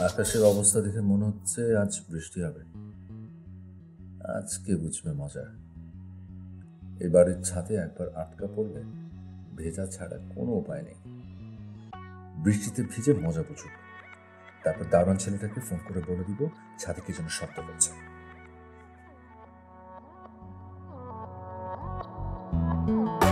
আকাশের অবস্থা দেখে মনে হচ্ছে আজ বৃষ্টি হবে। আজকে বুঝবে মজা? এই বাড়ির ছাদে একবার আটকা পড়লে ভেজা ছাড়া কোনো উপায় নেই। বৃষ্টিতে ভিজে মজা বুঝুক তারপর দারুণ ছেলেটাকে ফোন করে বলে দিব ছাদে কি যেন শব্দ করছে। Thank you.